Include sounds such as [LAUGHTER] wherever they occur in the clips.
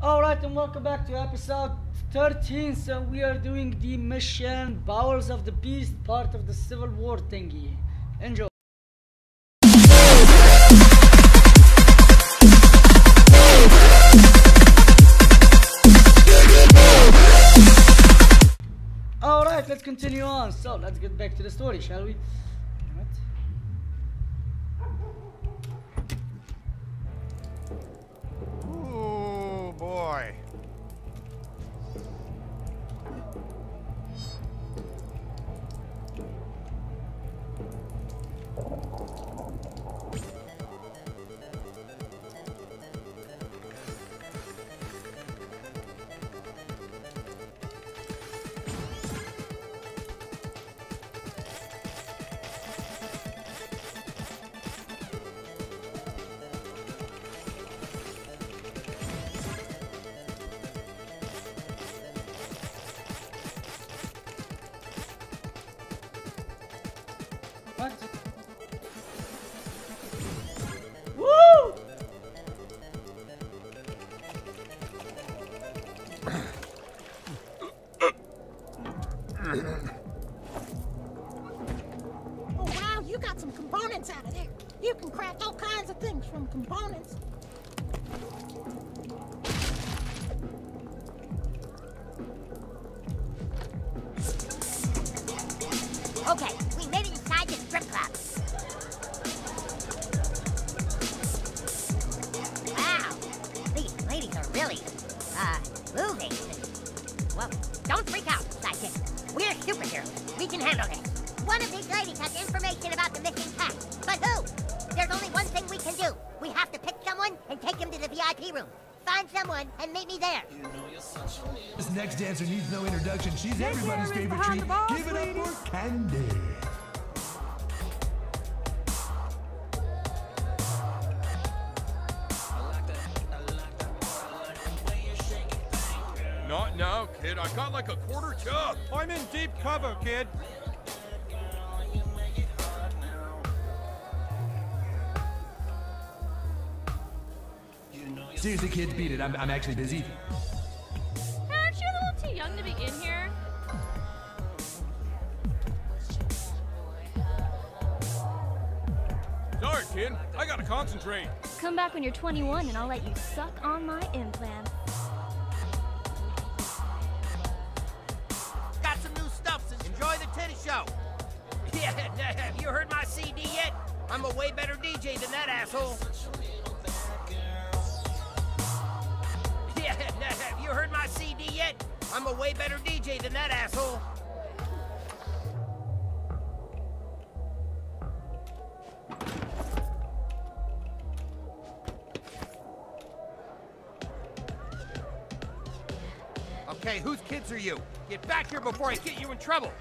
Alright, and welcome back to episode 13. So, we are doing the mission Bowels of the Beast, part of the Civil War thingy. Enjoy. Alright, let's continue on. So, let's get back to the story, shall we? Boy. Room. Find someone and meet me there. This next dancer needs no introduction. She's everybody's favorite treat. the boss, Give it up ladies. for Candy. Not now, kid. I got like a quarter tub. I'm in deep cover, kid. Seriously, kids, beat it. I'm, I'm actually busy. Aren't you a little too young to be in here? Sorry, kid. I gotta concentrate. Come back when you're 21 and I'll let you suck on my implant. Got some new stuff, so enjoy the titty show. [LAUGHS] Yeah, [LAUGHS] have you heard my CD yet? I'm a way better DJ than that asshole. A way better DJ than that asshole. Okay, whose kids are you? Get back here before I get you in trouble.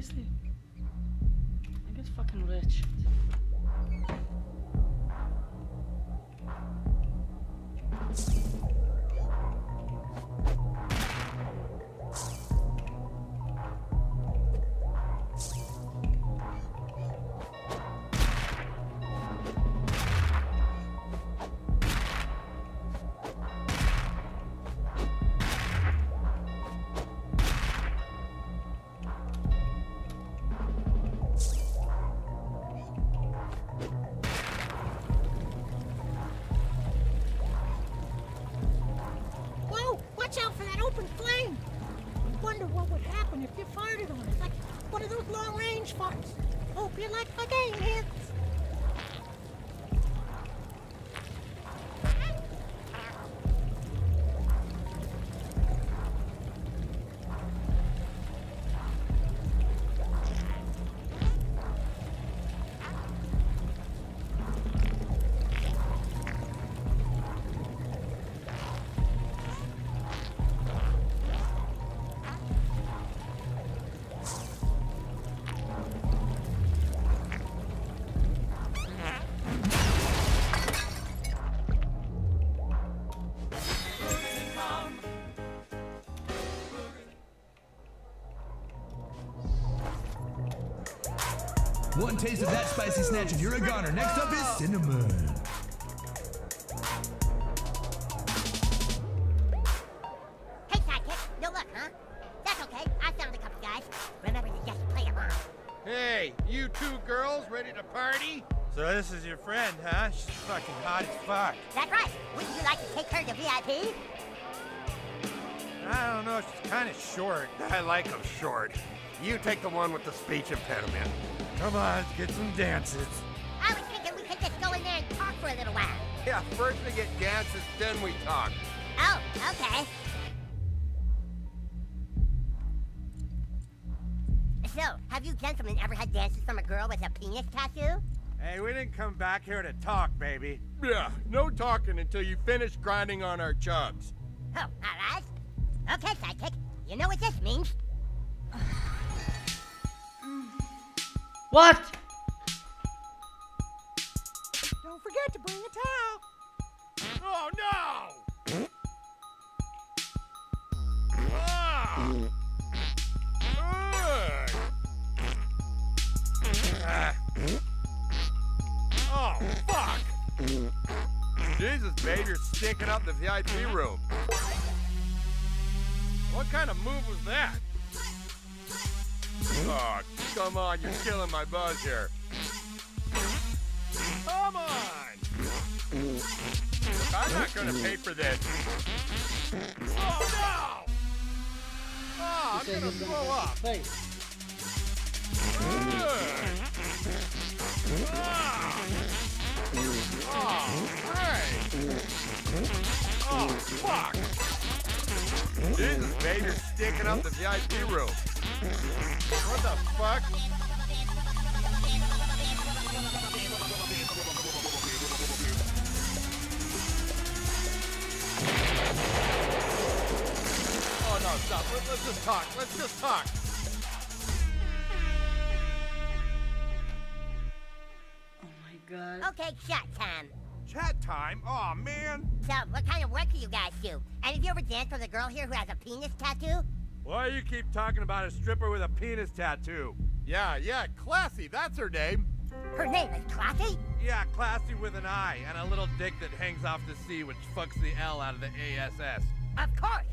Seriously? One of those long-range farts. Hope you like my game hits. One taste of that spicy snatch and you're a goner. Next up is cinnamon. Hey, sidekick, no luck, huh? That's okay. I found a couple guys. Remember to just play along. Hey, you two girls ready to party? So this is your friend, huh? She's fucking hot as fuck. That's right. Wouldn't you like to take her to VIP? I don't know, she's kind of short. [LAUGHS] I like them short. You take the one with the speech impediment. Come on, let's get some dances. I was thinking we could just go in there and talk for a little while. Yeah, first we get dances, then we talk. Oh, okay. So, have you gentlemen ever had dances from a girl with a penis tattoo? Hey, we didn't come back here to talk, baby. Yeah, no talking until you finish grinding on our chugs. Oh, all right. Okay, sidekick. You know what this means? [SIGHS] [LAUGHS] What? Don't forget to bring a towel. Oh no! Ah! Oh, fuck! Jesus, babe, you're stinking up the VIP room. What kind of move was that? Oh, come on, you're killing my buzz here. Come on! I'm not gonna pay for this. Oh no! Oh, I'm gonna he's up. Oh, great. Oh, fuck. Jesus, babe, you're stinking up the VIP room. What the fuck? Oh, no, stop. Let's just talk. Let's just talk. Oh my god. Okay, shot time. Chat time? Oh man. So, what kind of work do you guys do? And have you ever danced with a girl here who has a penis tattoo? Why do you keep talking about a stripper with a penis tattoo? Yeah, yeah, classy. That's her name. Her name is Classy? Yeah, classy with an I and a little dick that hangs off the C, which fucks the L out of the ASS. Of course.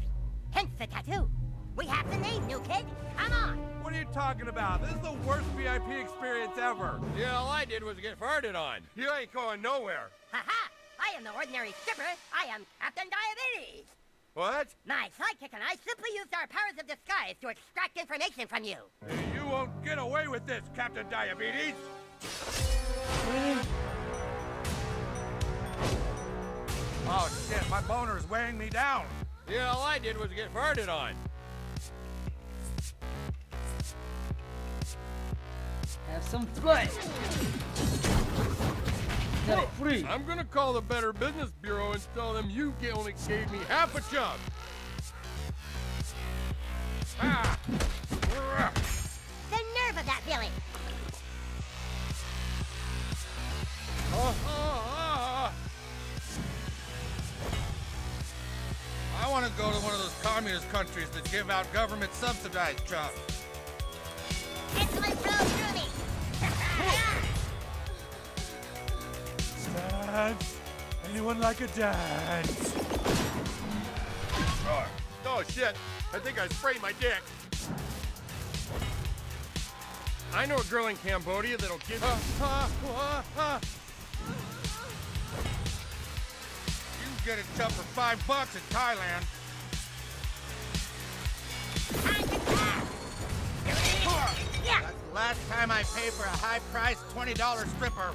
Hence the tattoo. We have the name, new kid. Come on. What are you talking about? This is the worst VIP experience ever. Yeah, all I did was get farted on. You ain't going nowhere. Ha-ha! I am the ordinary stripper. I am Captain Diabetes. What? My sidekick and I simply used our powers of disguise to extract information from you. You won't get away with this, Captain Diabetes. Oh shit, my boner's weighing me down. Yeah, all I did was get farted on. Some fun. Step free. I'm gonna call the Better Business Bureau and tell them you only gave me half a job. Ah! The nerve of that villain. I want to go to one of those communist countries that give out government subsidized jobs. Excellent Dance? Anyone like a dance? Oh, oh shit! I think I sprayed my dick. I know a girl in Cambodia that'll give you. Uh, uh, uh. You can get a chub for five bucks in Thailand. That's the last time I paid for a high-priced $20 stripper.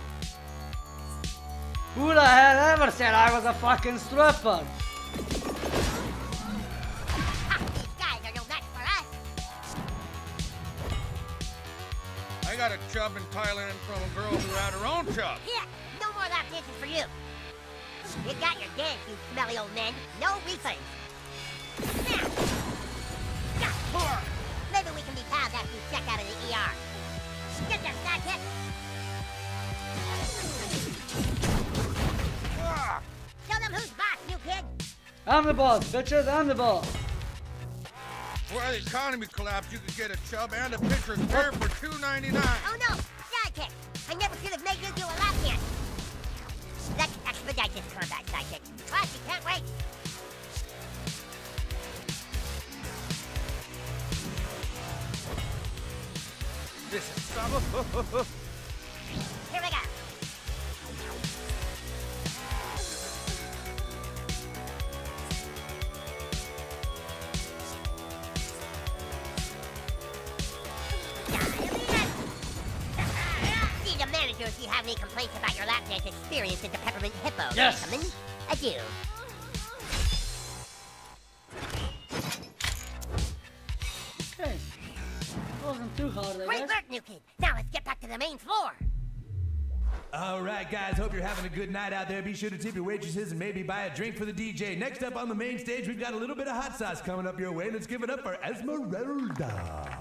Who the hell ever said I was a fucking stripper? Ha, these guys are no match for us. I got a chub in Thailand from a girl who had her own chub. Here, no more lap dances for you. You got your dance, you smelly old men. No refunds. I'm the boss, bitches. I'm the boss. Where the economy collapsed, you could get a chub and a pitcher of beer for $2.99. Oh no, sidekick. should have made you do a lap dance. Let's expedite this combat, sidekick. Classy, can't wait. This is some. [LAUGHS] Here we go. Manager have any complaints about your lap dance experience at the Peppermint Hippo. Yes. Gentlemen, adieu. Okay. Wasn't too hard, I Great guess. work, new kid. Now let's get back to the main floor. All right, guys. Hope you're having a good night out there. Be sure to tip your waitresses and maybe buy a drink for the DJ. Next up on the main stage, we've got a little bit of hot sauce coming up your way. Let's give it up for Esmeralda.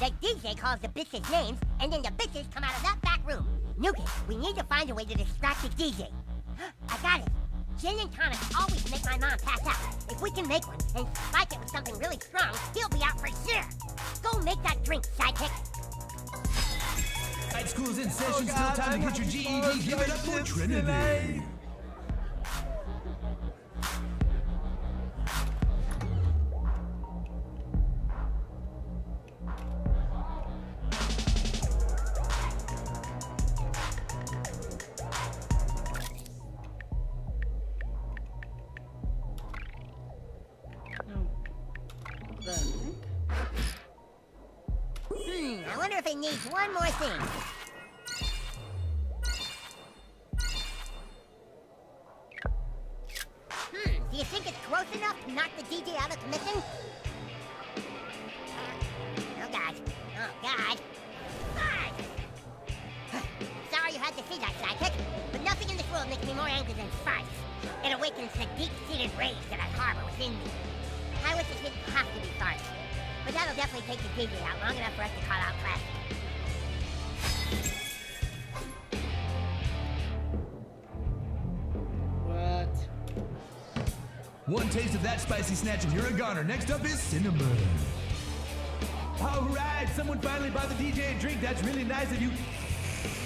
That's it. The DJ calls the bitches names, and then the bitches come out of that back room. Nuke it. We need to find a way to distract the DJ. [GASPS] I got it. Gin and tonic always make my mom pass out. If we can make one and spike it with something really strong, he'll be out for sure. Go make that drink, sidekick. Night school's in session. Still time to get your GED. Give it up for Trinity. Definitely take the DJ out long enough for us to call out class. What? One taste of that spicy snatch and you're a goner. Next up is cinnamon. All right, someone finally bought the DJ a drink. That's really nice of you.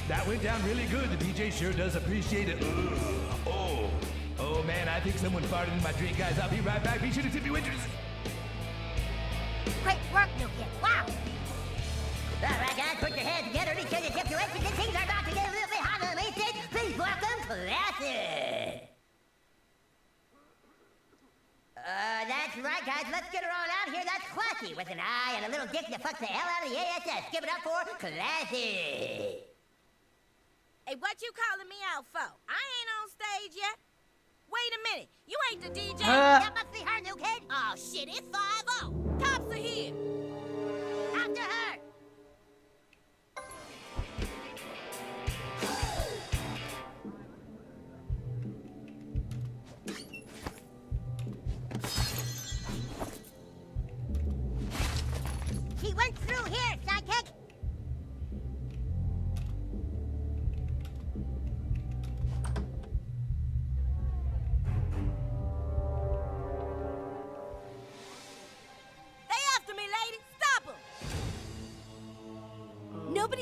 That went down really good. The DJ sure does appreciate it. Ugh. Oh, oh man, I think someone farted in my drink, guys. I'll be right back. Be sure to tip your waitress. Hands together because the situations and things are about to get a little bit hotter than we think. Please welcome Classic. Uh, that's right, guys. Let's get her on out here. That's Classy with an eye and a little dick that fucks the hell out of the ASS. Give it up for Classy. Hey, what you calling me out for? I ain't on stage yet. Wait a minute. You ain't the DJ. Uh. That must be her, new kid. Oh, shit. It's 5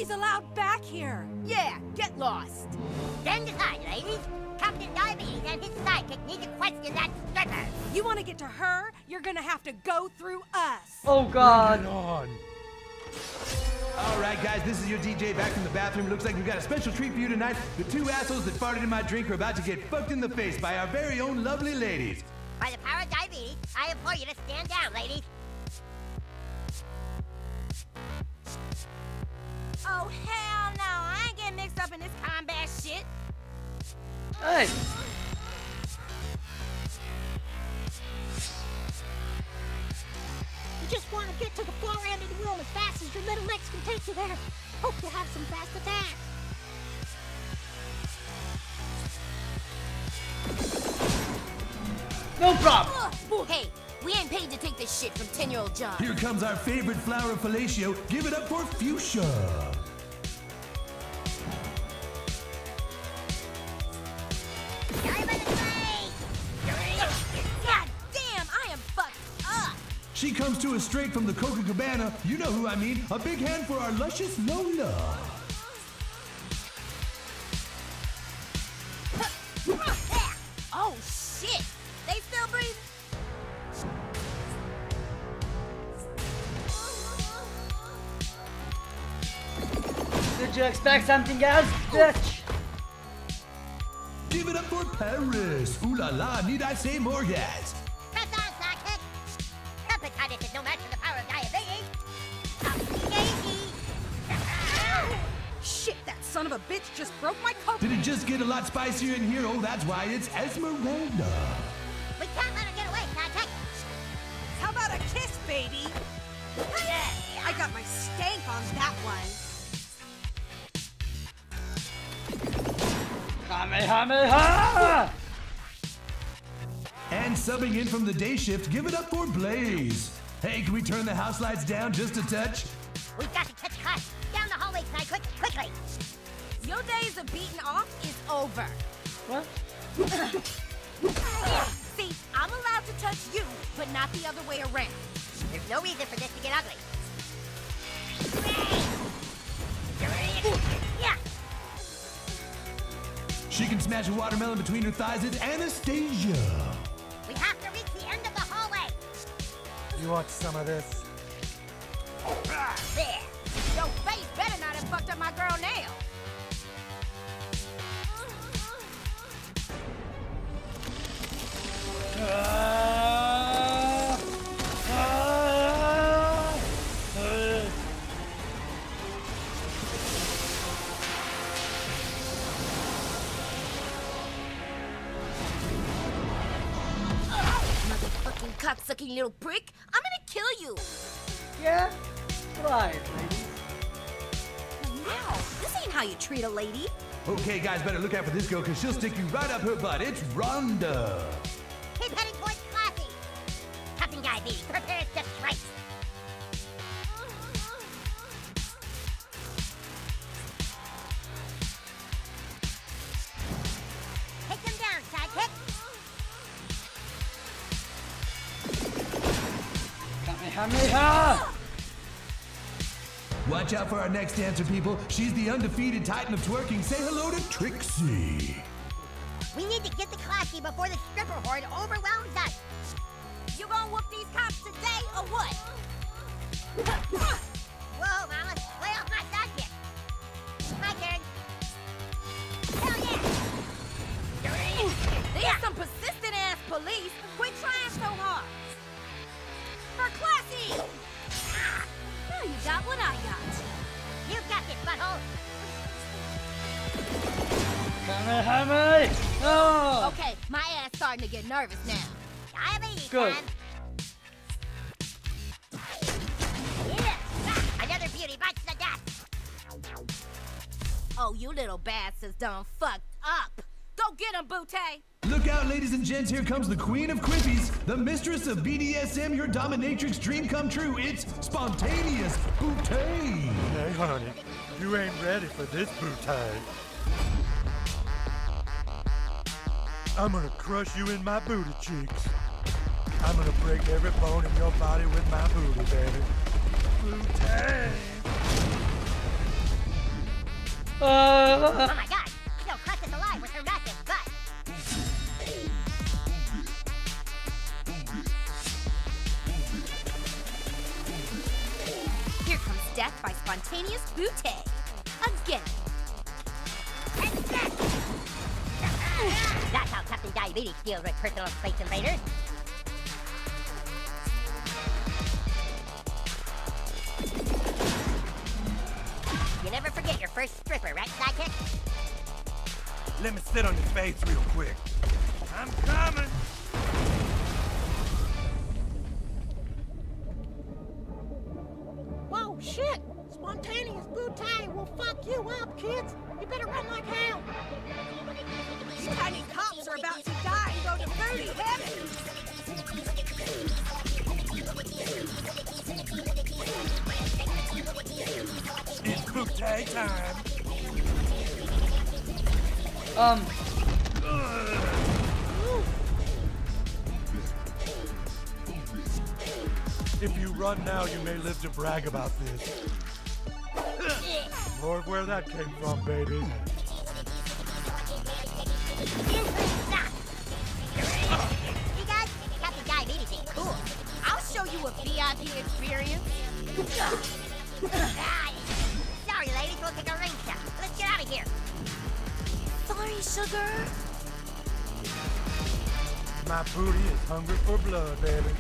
Nobody's allowed back here. Yeah, get lost. Stand aside, ladies. Captain Diabetes and his sidekick need to question that stripper. You want to get to her? You're gonna have to go through us. Oh god. All right, guys, this is your DJ back from the bathroom. Looks like we've got a special treat for you tonight. The two assholes that farted in my drink are about to get fucked in the face by our very own lovely ladies. By the power of diabetes, I implore you to stand down, ladies. Hey. You just want to get to the far end of the room as fast as your little legs can take you there. Hope you have some fast attacks. No problem. Oh, Ugh. Hey, we ain't paid to take this shit from 10-year-old John. Here comes our favorite flower of fellatio. Give it up for Fuchsia. Straight from the Copacabana, you know who I mean. A big hand for our luscious Lola. Oh, shit! They still breathing? Did you expect something else, bitch? Give it up for Paris. Ooh la la, need I say more, guys? Bitch just broke my coat. Did it just get a lot spicier in here? Oh, that's why it's Esmeralda. We can't let her get away, sidekick. How about a kiss, baby? Yeah. I got my stank on that one. Kamehameha! And subbing in from the day shift, give it up for Blaze. Hey, can we turn the house lights down just a touch? But not the other way around. There's no reason for this to get ugly. Yeah. She can smash a watermelon between her thighs. It's Anastasia. We have to reach the end of the hallway. You want some of this? There. Your Motherfucking little prick. I'm gonna kill you. Yeah? Right, ladies. Now, this ain't how you treat a lady. Okay, guys, better look out for this girl because she'll stick you right up her butt. It's Rhonda. Keep heading towards Classy. Captain Diabetes, prepare to strike. Watch out for our next dancer, people. She's the undefeated titan of twerking. Say hello to Trixie. We need to get to Classy before the stripper horde overwhelms us. You gonna whoop these cops today or what? Whoa, mama. Lay off my sidekick. My turn. Hell yeah. There's some persistent ass police. Quit trying so hard. For classy. Now you got what I Kamehameha! Oh! Okay, my ass starting to get nervous now. Diabetes Good. time. Yeah. Ah, Another beauty bites the dust. Oh, you little bastards done fucked up. Go get him, Bootay. Look out, ladies and gents. Here comes the queen of quippies, the mistress of BDSM, your dominatrix dream come true. It's spontaneous Bootay. Hey, honey, you ain't ready for this booty. I'm gonna crush you in my booty cheeks. I'm gonna break every bone in your body with my booty, baby. Booty. Oh Uh, my god. She'll crush us alive with her massive butt. Here comes death by spontaneous Bootay. Again. That's how Captain Diabetes deals with personal space invaders. You never forget your first stripper, right, sidekick? Let me sit on your face real quick. I'm coming. Live to brag about this. Lord, where that came from, baby. You guys, Captain Diabetes ain't cool. I'll show you a VIP experience. Sorry, ladies, we'll take a ring shot. Let's get out of here. Sorry, sugar. My booty is hungry for blood, baby.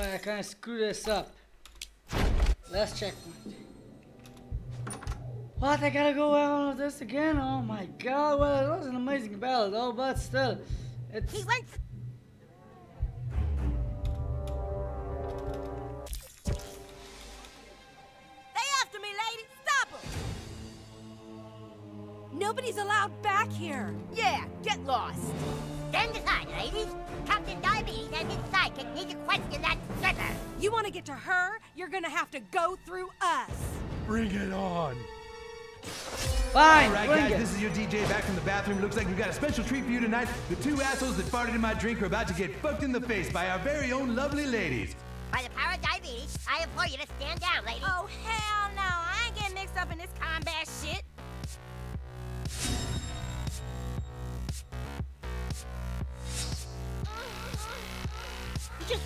I kind of screw this up. Last checkpoint. What? I gotta go out of this again? Oh my god. Well, it was an amazing battle though, but still. It's. He went. Nobody's allowed back here. Yeah, get lost. Stand aside, ladies. Captain Diabetes and his sidekick need to question that stripper. You want to get to her? You're gonna have to go through us. Bring it on. Fine, All right, bring guys, it. this is your DJ back from the bathroom. Looks like we've got a special treat for you tonight. The two assholes that farted in my drink are about to get fucked in the face by our very own lovely ladies. By the power of diabetes, I implore you to stand down, ladies. Oh, hell no. I ain't getting mixed up in this combat shit.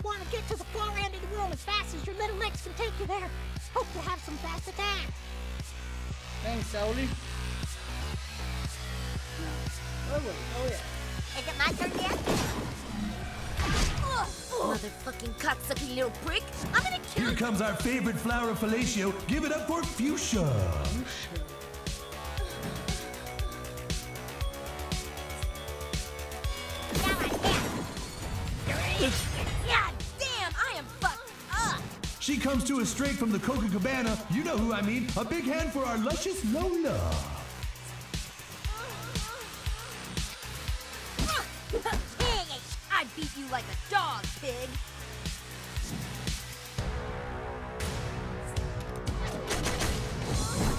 Want to get to the far end of the room as fast as your little legs can take you there. Hope to have some fast attacks. Thanks, Sauli. Oh, wait. Oh, yeah. Is it my turn yet? Motherfucking cocksucking little prick. I'm gonna kill Here comes our favorite flower of fellatio. Give it up for Fuchsia. God She comes to us straight from the Copacabana. You know who I mean. A big hand for our luscious Lola. I beat you like a dog, pig.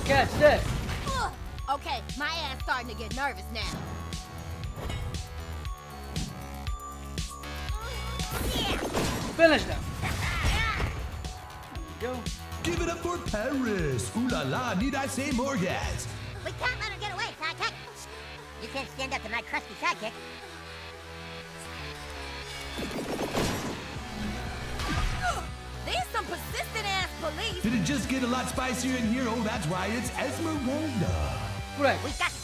Catch this. Ugh. Okay, my ass starting to get nervous now. Finish them. Go. Give it up for Paris. Ooh la la, need I say more, guys? We can't let her get away, sidekick. You can't stand up to my crusty sidekick. [GASPS] There's some persistent ass police. Did it just get a lot spicier in here? Oh, that's why it's Esmeralda. Right. We've got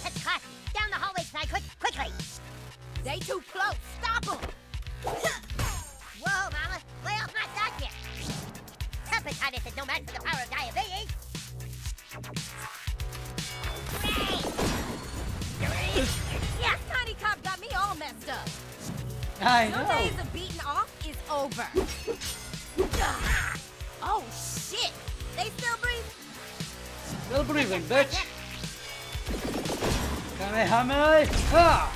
I Your know. days of beating off is over. [SIGHS] oh shit! They still breathing? Still breathing, bitch. Kamehameha! Ha!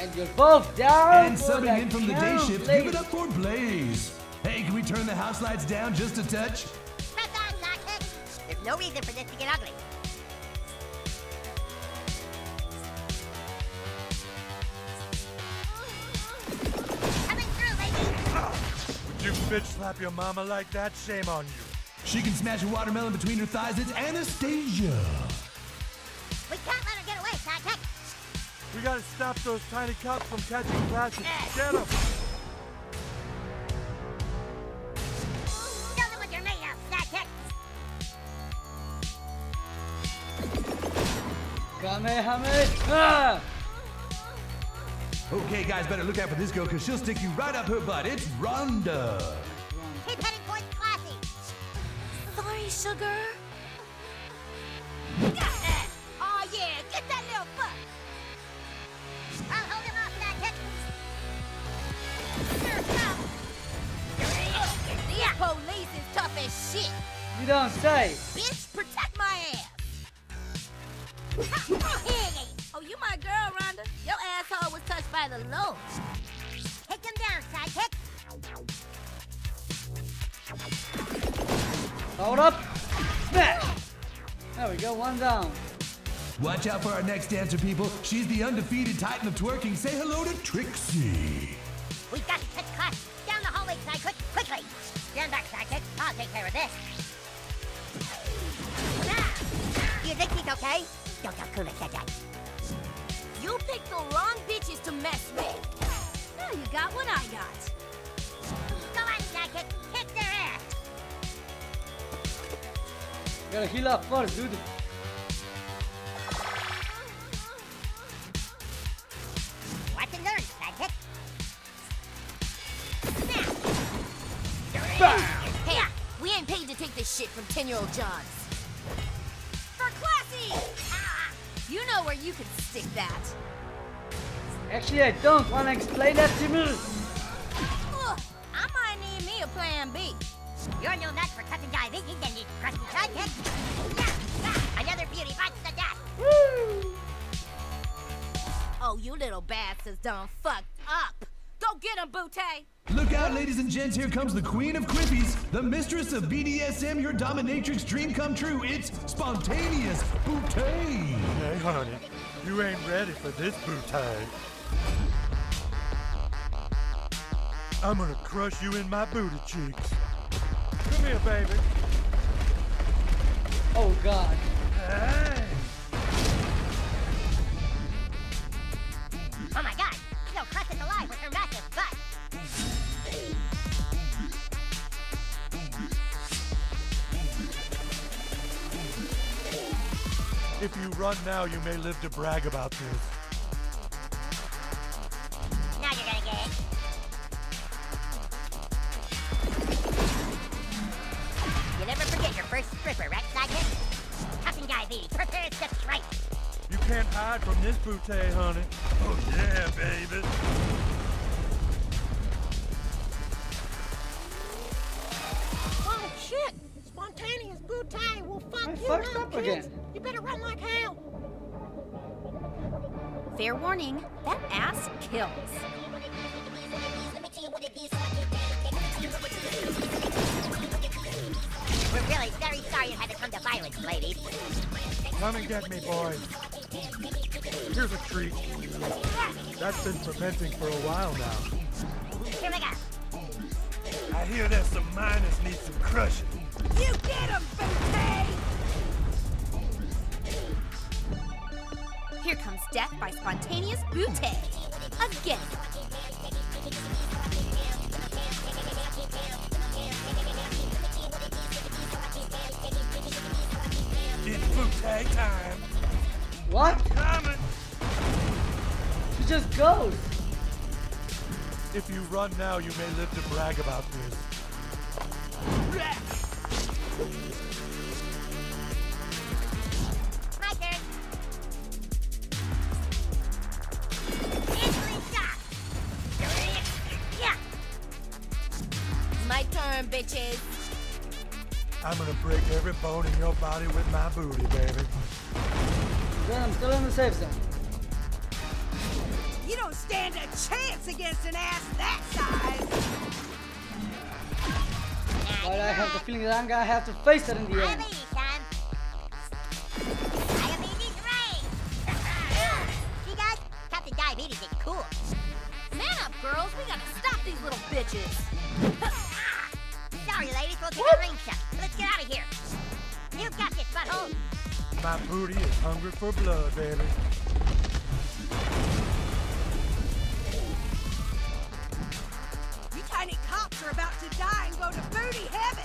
And you're both down. And for subbing in from the day count, shift, give it up for Blaze. Hey, can we turn the house lights down just a touch? Press on, sidekick. There's no reason for this to get ugly. Bitch slap your mama like that? Shame on you. She can smash a watermelon between her thighs. It's Anastasia. We can't let her get away, sidekick. We gotta stop those tiny cops from catching Classy. Get them! Show them what you're made of, sidekick. Kamehameha! Okay, guys, better look out for this girl because she'll stick you right up her butt. It's Rhonda. Keep heading towards Classy. Sorry, sugar. Oh yeah, get that little fuck. I'll hold him off, sidekick. These police is tough as shit. You don't say. Bitch, protect my ass. [LAUGHS] oh, you my girl, by the Lord. Take him down, sidekick. Hold up. Smash. There we go. One down. Watch out for our next dancer, people. She's the undefeated titan of twerking. Say hello to Trixie. We've got to catch class. Down the hallway, Sidekick. Quickly. Stand back, Sidekick. I'll take care of this. Ah! You think he's okay? Don't tell Kuna said that. You picked the wrong bitches to mess with. Now you got what I got. Go on, Sidekick. Kick their ass. Gotta heal up first, dude. Watch and learn, Sidekick. Hey, we ain't paid to take this shit from 10-year-old Johns. For classy! Know where you can stick that. Actually, I don't wanna explain that to me. Ugh, I might need me a plan B. You're no match for Captain Diabetes and these crusty Sidekick. Yeah, yeah. Another beauty bites the dust. Oh, you little bastards done fucked up. Go get him, Bootay! Look out, ladies and gents, here comes the queen of quippies, the mistress of BDSM, your dominatrix dream come true. It's spontaneous bootay. Hey, honey, you ain't ready for this bootay. I'm gonna crush you in my booty cheeks. Come here, baby. Oh god. Hey! You run now, you may live to brag about this. Now you're gonna get it. You never forget your first stripper, right, Sidekick? Captain Diabetes. Prepare to strike. You can't hide from this bootay, honey. Oh yeah, baby. Oh shit! Spontaneous booty will fuck I you up, up kids. again. You better run like hell. Fair warning, that ass kills. We're really very sorry it had to come to violence, ladies. Come and get me, boys. Here's a treat. That's been fermenting for a while now. Here we go. I hear that some miners need some crushing. You get him, Bootay! Here comes death by spontaneous Bootay. Again. It's bootay time. What? Coming. She just goes. If you run now, you may live to brag about this. Bitches. I'm gonna break every bone in your body with my booty, baby. Then I'm still in the safe zone. You don't stand a chance against an ass that size! But I have the feeling that I'm gonna have to face it in the end. For blood, baby. You tiny cops are about to die and go to booty heaven!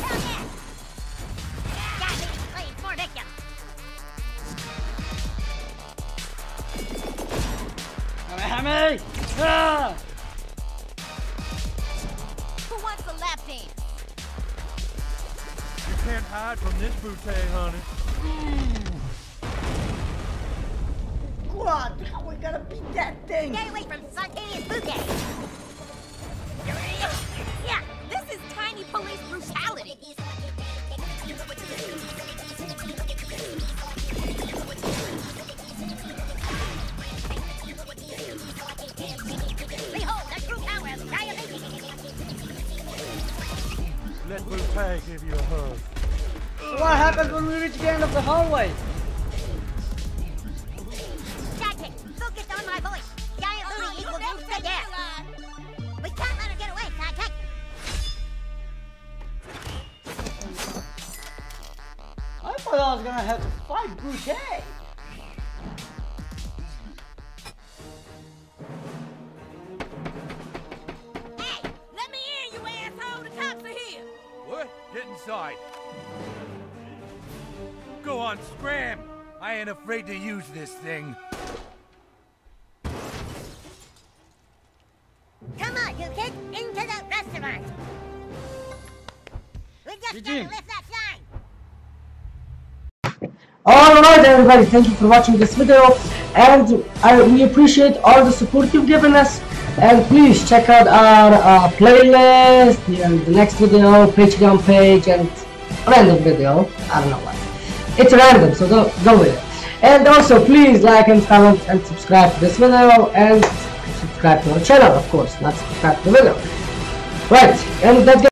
Hell yeah. Diabetes claims more victims. Come at me! Ah! Can't hide from this bootay, honey. What? How we gonna beat that thing? Stay away from spontaneous bouquet. Yeah. This is tiny police brutality. Behold the true power of diabetes. Let bootay give you a hug. So what happens when we reach the end of the hallway? Sidekick, focus on my voice. Giant booty equals instant death. We can't let her get away, Sidekick. I thought I was gonna have to fight Boucher. Hey, let me in, you asshole. The cops are here. What? Get inside. Go on, scram! I ain't afraid to use this thing. Come on, you kids, into the restaurant. We just Eugene. gotta lift that sign. Alright everybody, thank you for watching this video and I, we appreciate all the support you've given us and please check out our uh, playlist and the next video, Patreon page and random video, I don't know what. It's random so go, go with it. And also please like and comment and subscribe to this video and subscribe to our channel of course, not subscribe to the video. Right, and that's